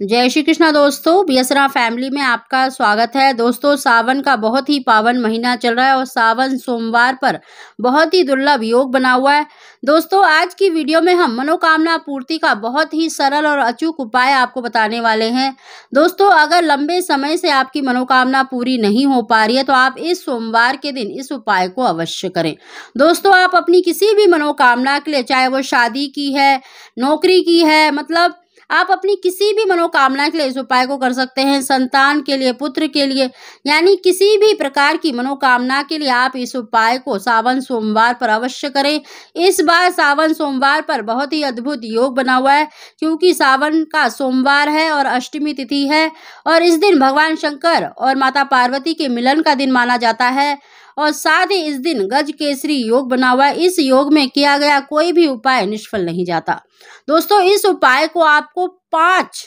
जय श्री कृष्णा दोस्तों बियसरा फैमिली में आपका स्वागत है। दोस्तों, सावन का बहुत ही पावन महीना चल रहा है और सावन सोमवार पर बहुत ही दुर्लभ योग बना हुआ है। दोस्तों, आज की वीडियो में हम मनोकामना पूर्ति का बहुत ही सरल और अचूक उपाय आपको बताने वाले हैं। दोस्तों, अगर लंबे समय से आपकी मनोकामना पूरी नहीं हो पा रही है तो आप इस सोमवार के दिन इस उपाय को अवश्य करें। दोस्तों, आप अपनी किसी भी मनोकामना के लिए, चाहे वो शादी की है, नौकरी की है मतलब आप अपनी किसी भी मनोकामना के लिए इस उपाय को कर सकते हैं। संतान के लिए, पुत्र के लिए, यानी किसी भी प्रकार की मनोकामना के लिए आप इस उपाय को सावन सोमवार पर अवश्य करें। इस बार सावन सोमवार पर बहुत ही अद्भुत योग बना हुआ है, क्योंकि सावन का सोमवार है और अष्टमी तिथि है और इस दिन भगवान शंकर और माता पार्वती के मिलन का दिन माना जाता है। और साथ ही इस दिन गज केसरी योग बना हुआ इस योग में किया गया कोई भी उपाय निष्फल नहीं जाता। दोस्तों, इस उपाय को आपको पाँच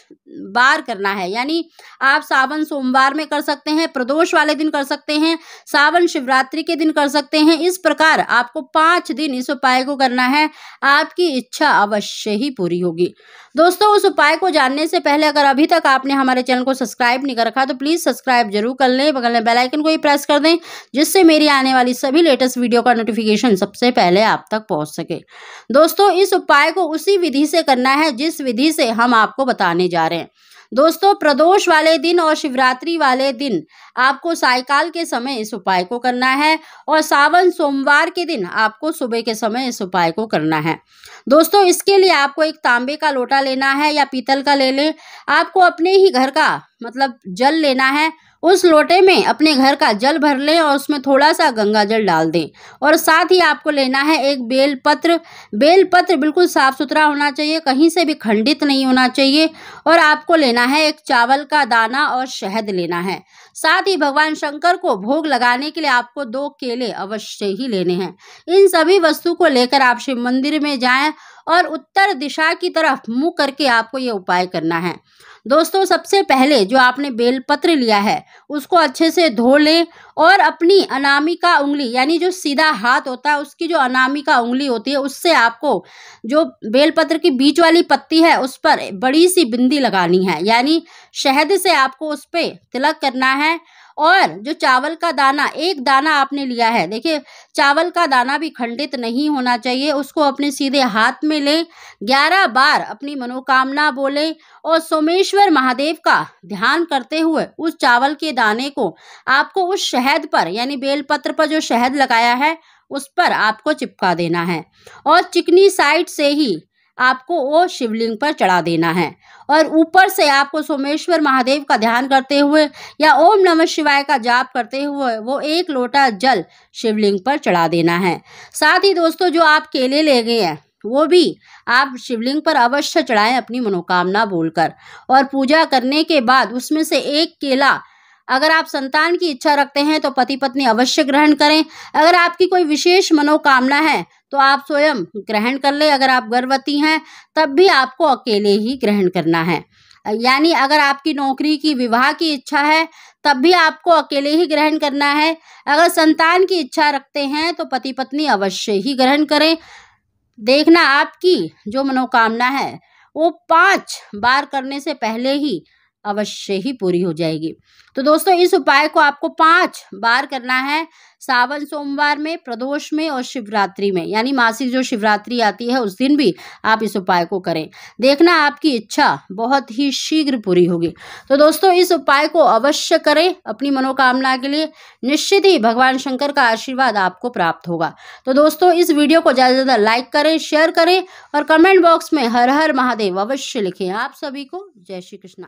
बार करना है। यानी आप सावन सोमवार में कर सकते हैं, प्रदोष वाले दिन कर सकते हैं, सावन शिवरात्रि के दिन कर सकते हैं। इस प्रकार आपको पाँच दिन इस उपाय को करना है। आपकी इच्छा अवश्य ही पूरी होगी। दोस्तों, उस उपाय को जानने से पहले अगर अभी तक आपने हमारे चैनल को सब्सक्राइब नहीं कर रखा तो प्लीज़ सब्सक्राइब ज़रूर कर लें। बगल में बेल आइकन को ही प्रेस कर दें, जिससे मेरी आने वाली सभी लेटेस्ट वीडियो का नोटिफिकेशन सबसे पहले आप तक पहुँच सके। दोस्तों, इस उपाय को उसी विधि से करना है, जिस विधि से हम आपको बताने जा रहे हैं। दोस्तों, प्रदोष वाले दिन और शिवरात्रि वाले दिन आपको सायकाल के समय इस उपाय को करना है और सावन सोमवार के दिन आपको सुबह के समय इस उपाय को करना है। दोस्तों, इसके लिए आपको एक तांबे का लोटा लेना है या पीतल का ले लें। आपको अपने ही घर का मतलब जल लेना है, उस लोटे में अपने घर का जल भर लें और उसमें थोड़ा सा गंगा जल डाल दें। और साथ ही आपको लेना है एक बेल पत्र बेल पत्र बिल्कुल साफ़ सुथरा होना चाहिए, कहीं से भी खंडित नहीं होना चाहिए। और आपको लेना है एक चावल का दाना और शहद लेना है। साथ ही भगवान शंकर को भोग लगाने के लिए आपको दो केले अवश्य ही लेने हैं। इन सभी वस्तु को लेकर आप शिव मंदिर में जाएँ और उत्तर दिशा की तरफ़ मुँह करके आपको ये उपाय करना है। दोस्तों, सबसे पहले जो आपने बेलपत्र लिया है, उसको अच्छे से धो लें और अपनी अनामिका उंगली, यानी जो सीधा हाथ होता है, उसकी जो अनामिका उंगली होती है, उससे आपको जो बेलपत्र की बीच वाली पत्ती है, उस पर बड़ी सी बिंदी लगानी है। यानी शहद से आपको उस पर तिलक करना है और जो चावल का दाना, एक दाना आपने लिया है, देखिए, चावल का दाना भी खंडित नहीं होना चाहिए, उसको अपने सीधे हाथ में लें, ग्यारह बार अपनी मनोकामना बोले और सोमेश्वर महादेव का ध्यान करते हुए उस चावल के दाने को आपको उस शहद पर, यानी बेलपत्र पर जो शहद लगाया है, उस पर आपको चिपका देना है। और चिकनी साइड से ही आपको वो शिवलिंग पर चढ़ा देना है। और ऊपर से आपको सोमेश्वर महादेव का ध्यान करते हुए या ओम नमः शिवाय का जाप करते हुए वो एक लोटा जल शिवलिंग पर चढ़ा देना है। साथ ही दोस्तों, जो आप केले ले गए हैं, वो भी आप शिवलिंग पर अवश्य चढ़ाएँ अपनी मनोकामना बोलकर। और पूजा करने के बाद उसमें से एक केला अगर आप संतान की इच्छा रखते हैं तो पति पत्नी अवश्य ग्रहण करें। अगर आपकी कोई विशेष मनोकामना है तो आप स्वयं ग्रहण कर ले। अगर आप गर्भवती हैं, तब भी आपको अकेले ही ग्रहण करना है। यानी अगर आपकी नौकरी की विवाह की इच्छा है, तब भी आपको अकेले ही ग्रहण करना है। अगर संतान की इच्छा रखते हैं तो पति पत्नी अवश्य ही ग्रहण करें। देखना आपकी जो मनोकामना है, वो पाँच बार करने से पहले ही अवश्य ही पूरी हो जाएगी। तो दोस्तों, इस उपाय को आपको पाँच बार करना है। सावन सोमवार में, प्रदोष में और शिवरात्रि में। यानी मासिक जो शिवरात्रि आती है, उस दिन भी आप इस उपाय को करें। देखना आपकी इच्छा, बहुत ही शीघ्र पूरी होगी। तो दोस्तों, इस उपाय को अवश्य करें अपनी मनोकामना के लिए। निश्चित ही भगवान शंकर का आशीर्वाद आपको प्राप्त होगा। तो दोस्तों, इस वीडियो को ज़्यादा से ज़्यादा लाइक करें, शेयर करें और कमेंट बॉक्स में हर हर महादेव अवश्य लिखें। आप सभी को जय श्री कृष्णा।